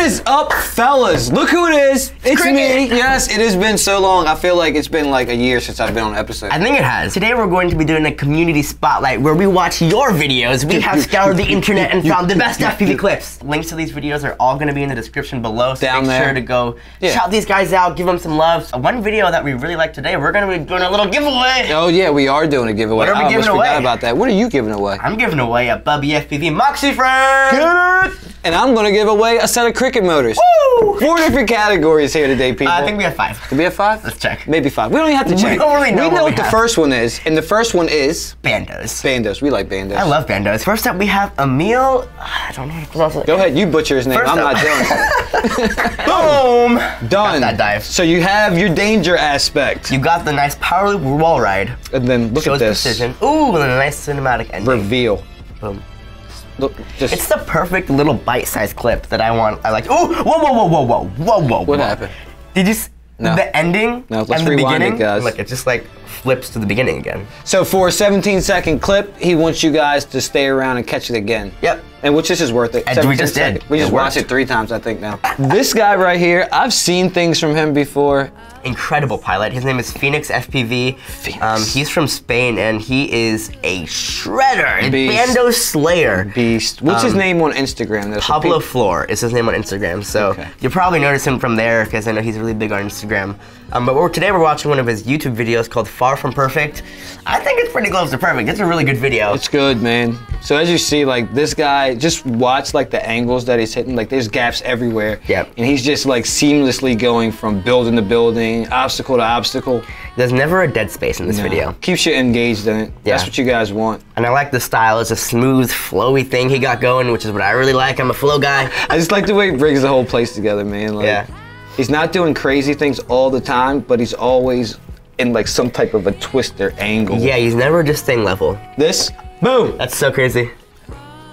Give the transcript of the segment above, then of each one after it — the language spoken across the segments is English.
is up, fellas? Look who it is. It's Cricket. me. Yes, it has been so long. I feel like it's been like a year since I've been on an episode. I think it has. Today we're going to be doing a community spotlight where we watch your videos. We have scoured the internet and found the best FPV clips. Links to these videos are all going to be in the description below, so Down make there. sure to go Yeah. shout these guys out, give them some love. One video that we really like today, we're going to be doing a little giveaway. oh yeah, we are doing a giveaway. What are we I almost giving forgot about that. What are you giving away? I'm giving away a Bubby FPV Moxie frame. And I'm gonna give away a set of cricket motors. Woo! Four different categories here today, people. I think we have five. We have five? Let's check. Maybe five. We don't even have to check. We don't really know We what know we what the have. first one is, and the first one is Bandos. Bandos. We like Bandos. I love bandos. First up, we have Emil. I don't know how to pronounce it. Go ahead, you butcher his name. First I'm up- not doing it. Boom. Done. that dive. So you have your danger aspect, You got the nice power loop wall ride. and then look Shows at this precision. Ooh, and a nice cinematic ending. reveal. Boom. Look, just It's the perfect little bite-sized clip that I want. I like. Ooh, whoa, whoa, whoa, whoa, whoa, whoa, whoa. what whoa. happened? Did you? s- No. The ending No, let's and the rewind it, beginning. guys. Look, it just like flips to the beginning again. So for a 17 second clip, he wants you guys to stay around and catch it again. Yep. And which this is worth it. And we 17 just did. seconds. We It just watched worked. it three times, I think now. this guy right here, I've seen things from him before. Incredible pilot. His name is Fenix FPV. Fenix. Um, he's from Spain and he is a shredder, a Beast. bando slayer. Beast. What's his Um, name on Instagram? Pablo Flor is his name on Instagram, so Okay. you'll probably notice him from there because I know he's really big on Instagram. Um, but we're, today we're watching one of his YouTube videos called Far From Perfect. I think it's pretty close to perfect. It's a really good video. It's good, man. So as you see, like this guy, just watch like the angles that he's hitting. Like there's gaps everywhere. Yep. And he's just like seamlessly going from building to building, obstacle to obstacle. There's never a dead space in this No. video. Keeps you engaged in it. That's what you guys want. And I like the style. It's a smooth, flowy thing he got going, which is what I really like. I'm a flow guy. I just like the way he brings the whole place together, man. Like, Yeah. He's not doing crazy things all the time, but he's always in like some type of a twister angle. Yeah, he's never just staying level. This, boom. That's so crazy.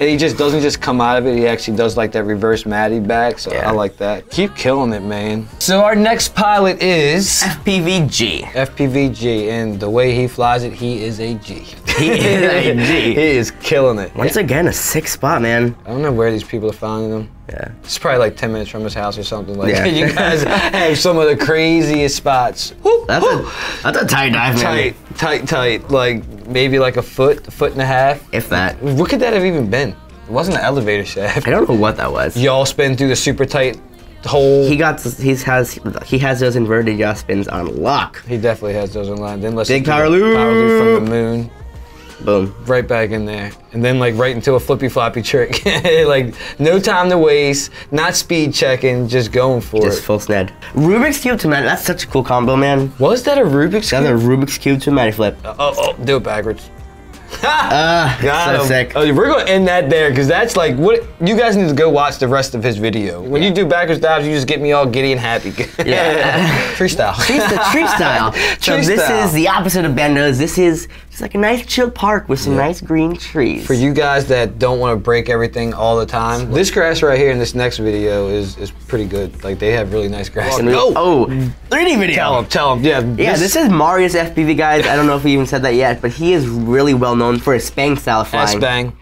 And he just doesn't just come out of it. He actually does like that reverse Matty back. So Yeah. I like that. Keep killing it, man. So our next pilot is FPVG. FPVG, and the way he flies it, he is a G. He is a G. he is killing it. Once again, a sick spot, man. I don't know where these people are finding them. Yeah. It's probably like 10 minutes from his house or something. Like Yeah. you guys have some of the craziest spots. That's a that's a tight dive, man. tight, tight, tight. Like maybe like a foot, foot and a half. If that. What could that have even been? It wasn't an elevator shaft. I don't know what that was. Y'all spin through the super tight hole. He got he has he has those inverted yaw spins on lock. He definitely has those in line. Then let's Big do power the loop. Power loop from the moon. Boom. Right back in there. And then like right into a flippy floppy trick. like no time to waste, not speed checking, just going for Just it. Just full sned. Rubik's cube to man. That's such a cool combo, man. Was that a Rubik's That's a Cube? Rubik's cube to Matty flip. Oh, oh, do it backwards. Ah, Got so him. sick. Oh, we're gonna end that there because that's like what you guys need to go watch the rest of his video. When you do backwards dives, you just get me all giddy and happy. Yeah. Freestyle. The tree style. so Tree this style. is the opposite of Bando's. This is just like a nice chill park with some nice green trees. For you guys that don't want to break everything all the time, this grass right here in this next video is is pretty good. Like they have really nice grass. And we- Go. Oh, 3D video. Tell him, tell him. Yeah. Yeah, this is Marius FPV, guys. I don't know if we even said that yet, but he is really well known for his Spang style flying. S bang.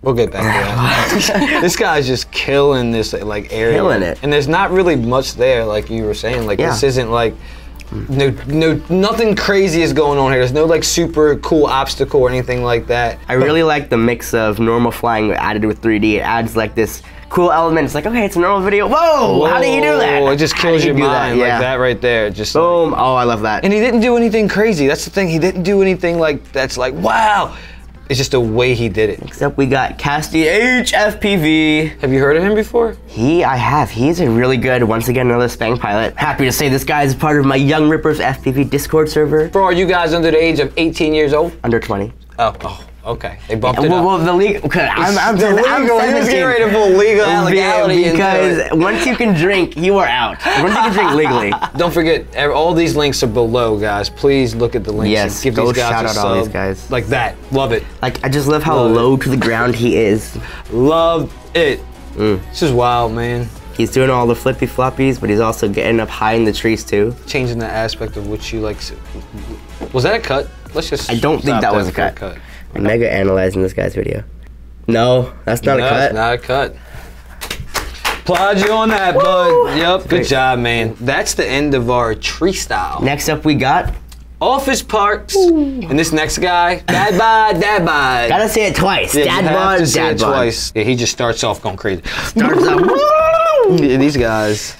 We'll get back to that. this guy's just killing this like area. Killing it. And there's not really much there, like you were saying. Like Yeah. this isn't like no no nothing crazy is going on here. There's no like super cool obstacle or anything like that. I really like the mix of normal flying added with 3D. It adds like this cool element. It's like, okay, it's a normal video. Whoa, how do you do that? It just kills you your that? mind Yeah. like that right there. Just like- Boom. Oh, I love that. and he didn't do anything crazy. That's the thing. He didn't do anything like that's like wow. It's just the way he did it. Except we got Kastyh FPV. Have you heard of him before? He, I have. He's a really good, once again, another Spang pilot. Happy to say this guy is part of my Young Rippers FPV Discord server. For all you guys under the age of 18 years old? Under 20. Oh, oh okay. They bumped it Well, up. well, the legal. I'm, I'm, the I'm legal, he was getting ready to pull legal legality because it. once you can drink, you are out. Once you can drink legally. Don't forget, all these links are below, guys. Please look at the links. Yes, give go these guys shout out all these guys. Like that. Love it. Like I just love how Love it. low to the ground he is. Love it. Mm. This is wild, man. He's doing all the flippy floppies, but he's also getting up high in the trees too. Changing the aspect of which you like. Was that a cut? Let's just. I don't think stop that was a for cut. Mega analyzing this guy's video. No, that's not no, a cut. it's not a cut. Applaud you on that, bud. Yep. Good job, man. That's the end of our tree style. Next up, we got. Office parks. And this next guy, dad bod, dad bod. Gotta say it twice. Yeah, dad bod, to say dad it bod. twice. Yeah, he just starts off going crazy. Starts up. Yeah, these guys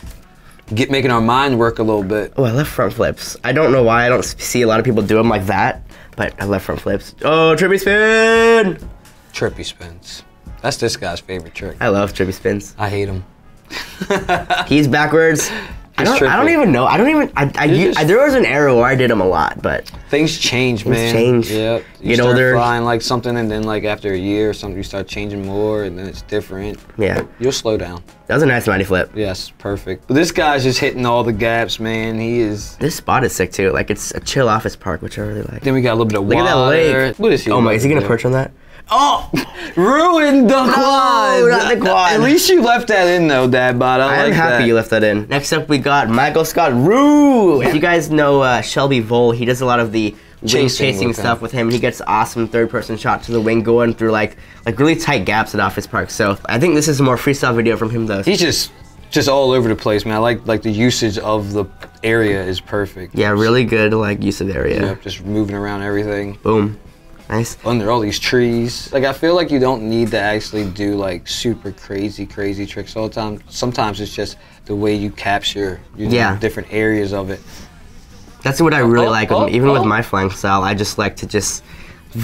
get making our mind work a little bit. Oh, I love front flips. I don't know why I don't see a lot of people do them like that, but I love front flips. Oh, trippy spin! Trippy spins. That's this guy's favorite trick. I love trippy spins. I hate him. He's backwards. I don't, I don't even know. I don't even. I, I, just- I- there was an era where I did them a lot, but Things change, man. Things change. Yep. You, You know, start they're- flying like something, and then like after a year or something, you start changing more, and then it's different. yeah, You'll slow down. that was a nice Matty flip. Yes, perfect. But this guy's just hitting all the gaps, man. He is. This spot is sick too. Like it's a chill office park, which I really like. Then we got a little bit of Look water. at that lake. What is he? Oh my, is he gonna do? perch on that? Oh, Ruined the quad. not the quad. At least you left that in though, Dad. Bod. I I'm like happy that. you left that in. Next up, we got Michael Scott Rhue. If you guys know uh, Shelby Vole, he does a lot of the wing Chasing chasing, with stuff him. with him. He gets awesome third-person shot to the wing, going through like like really tight gaps at Office Park. So I think this is a more freestyle video from him though. He's just just all over the place, man. I like like the usage of the area is perfect. yeah, really good like use of area. Yep, just moving around everything. Boom, nice. under all these trees. Like I feel like you don't need to actually do like super crazy, crazy tricks all the time. Sometimes it's just the way you capture you know, Yeah. different areas of it. That's what I really Oh, like. oh. Even with oh. my flying style, I just like to just.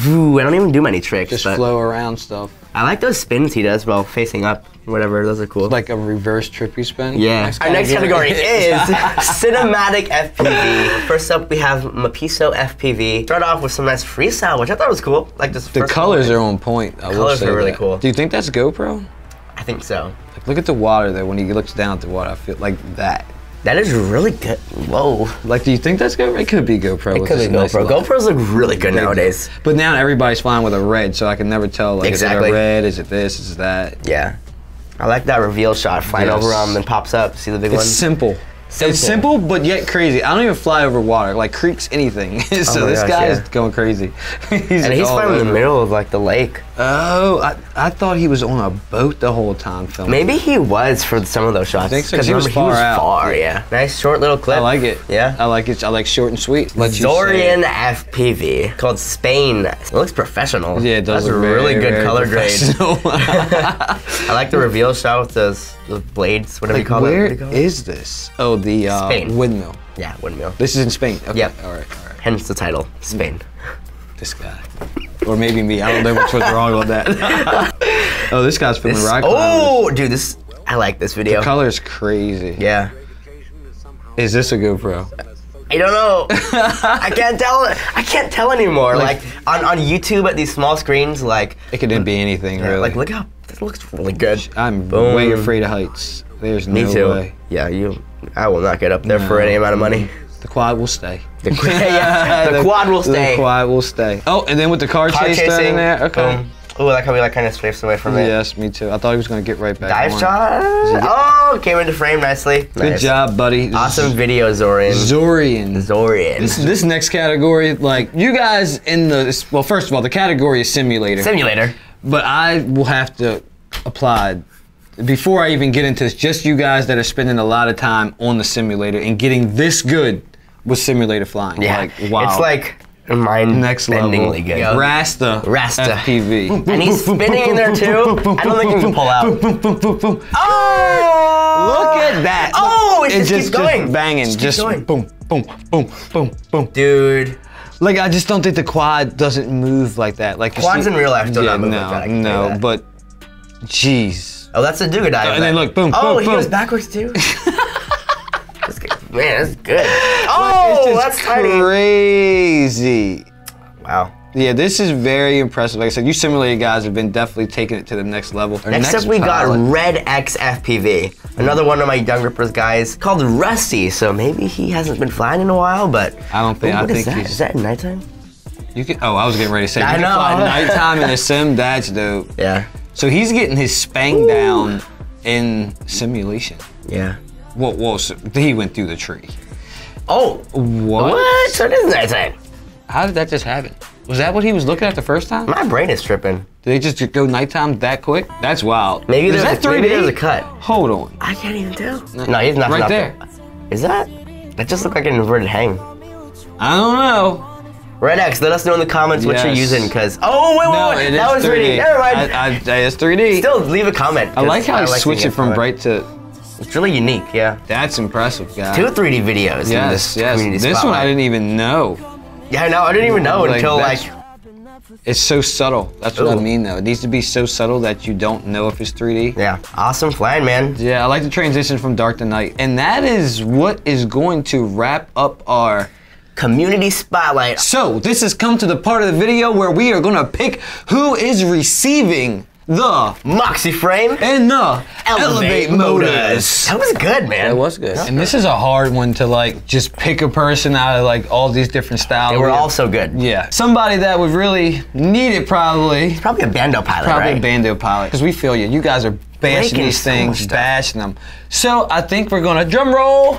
Woo, I don't even do many tricks, Just flow around stuff. I like those spins he does while facing up. Whatever, those are cool. Like a reverse trippy spin. Yeah. Our next category is cinematic FPV. First up, we have Mapeso FPV. Start off with some nice freestyle, which I thought was cool. Like this. the colors one. are on point. I Colors are really that. cool. Do you think that's GoPro? I think so. Like, look at the water there. When he looks down at the water, I feel like that. That is really good. Whoa. Like, do you think that's GoPro? It could be GoPro. It could be this nice GoPro. GoPros look really good nowadays. But now everybody's flying with a red, so I can never tell. Like, is it a red? Is it this? Is it that? Yeah. I like that reveal shot flying Yes. over them and pops up. See the big It's one? simple. Simple. It's simple, but yet crazy. I don't even fly over water, like creeks, anything. so oh my this gosh, guy yeah. is going crazy. he's and he's flying in the middle of like the lake. Oh, I, I thought he was on a boat the whole time filming. Maybe he was for some of those shots. Because so? 'Cause he was remember, far out. far, yeah. Nice short little clip. I like it. Yeah. I like it. I like short and sweet. Let you Zorian. FPV called Spain. It looks professional. Yeah, it does That's look a really very, good very color grade. I like the reveal shot with those, those blades, whatever like, you call where it. What do you call it? is this? Oh, the uh, Spain. windmill. Yeah, windmill. This is in Spain. Okay. Yep. All right. All right. Hence the title, Spain. This guy. Or maybe me. I don't know which was wrong with that. oh, this guy's filming rock climbers. oh, dude, this I like this video. The color's crazy. yeah. Is this a GoPro? I don't know. I can't tell. I can't tell anymore. Like- Like, on, on YouTube at these small screens, like It could be anything, really. like look how this looks really good. I'm Boom. way afraid of heights. There's Me no too. way. Yeah, you. I will not get up there for any amount of money. The quad will stay. The, yeah, the quad will stay. The quad will stay. Oh, and then with the car, Car chase down chasing. in there. Okay. Boom. Ooh, I like how we like kind of strafes away from it. Yes, me too. I thought he was gonna get right back. Dive on. shot. Oh, came into frame nicely. Good Nice. job, buddy. Awesome video, Zorian. Zorian. Zorian. This, this next category, like you guys in the well, first of all, the category is simulator. Simulator. but I will have to applaud before I even get into this. Just you guys that are spending a lot of time on the simulator and getting this good with simulated flying. Yeah. Like wow. It's like mind next level. bendingly good. Rasta. Rasta. FPV. And he's spinning in there too. I don't think he can pull out. Boom, boom, boom, boom. Oh! Look at that. Oh, it It just keeps going. banging. Just Just, going. boom, boom, boom, boom, boom. Dude. Like I just don't think the quad doesn't move like that. Like you Quads see- in real life do yeah, not move no, like that, I can no, that. but jeez. Oh, that's a Duga dive. and then look, boom, Oh, boom, he goes backwards too. Man, that's good. Oh, that's crazy. Wow. Yeah, this is very impressive. Like I said, you simulated guys have been definitely taking it to the next level. Our Next, up, we pilot- got Red X FPV. Another one of my Young Rippers guys called Rusty. So maybe he hasn't been flying in a while, but I don't think. Ooh, I is think that? he's. Is that nighttime? You can. Oh, I was getting ready to say. I you can know. Fly nighttime in a sim. That's dope. Yeah. So he's getting his spang down in simulation. Yeah. Well, well, so he went through the tree. Oh. What? What? So it is nighttime. Eh? How did that just happen? Was that what he was looking at the first time? My brain is tripping. Did they just go nighttime that quick? That's wild. Maybe Is there's that a, maybe 3D? there's a cut. Hold on. I can't even tell. No, he's not. Right not there. Is that? That just looked like an inverted hang. I don't know. Red X, let us know in the comments what you're using, cause oh wait, wait, No, wait, it that is was 3D. Never mind. I, I, it's 3D. Still leave a comment. I like how he seeing switched it from bright to. It's really unique, yeah. That's impressive, guys. Two 3D videos in Yes, this yes. community This one I didn't even know. Yeah, no, I didn't even know Like, until like. It's so subtle. That's what I mean, though. It needs to be so subtle that you don't know if it's 3D. Yeah, awesome flying, man. Yeah, I like the transition from dark to night. And that is what is going to wrap up our. Community spotlight. So, this has come to the part of the video where we are going to pick who is receiving the Moxie frame. and the Elevate, Motors. That was good, man. That was good. And this is a hard one to like just pick a person out of like all these different styles. They were all so good. Yeah. Somebody that would really need it probably. It's Probably a bando pilot, Probably right? a bando pilot. Because we feel you. You guys are bashing Breaking these things, stuff. bashing them. So I think we're gonna drum roll.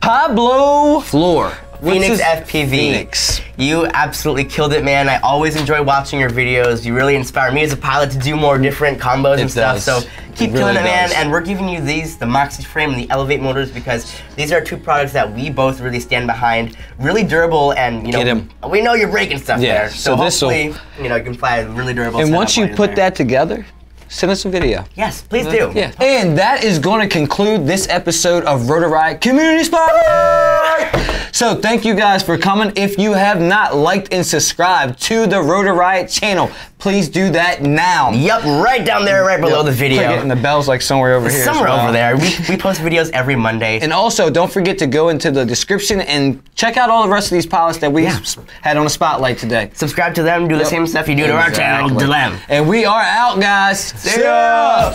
Pablo Floor. Fenix FPV. Fenix. You absolutely killed it, man. I always enjoy watching your videos. You really inspire me as a pilot to do more different combos and It stuff. So keep It killing really it, man. does. And we're giving you these, the Moxie frame and the Elevate motors, because these are two products that we both really stand behind. Really durable, and you know, we know you're breaking stuff Yeah, there. So, so hopefully, you know, you can fly a really durable. And once you put that together, send us a video. yes, please do. Yeah. And that is going to conclude this episode of Rotor Riot Community Spotlight. So thank you guys for coming. If you have not liked and subscribed to the Rotor Riot channel, please do that now. Yep, right down there, right below the video. and the bell's like somewhere over here. Somewhere well. over there. We, we post videos every Monday. And also, don't forget to go into the description and check out all the rest of these pilots that we Yeah. had on the spotlight today. Subscribe to them, do the same stuff you do to our channel, to them. And we are out, guys. 세요.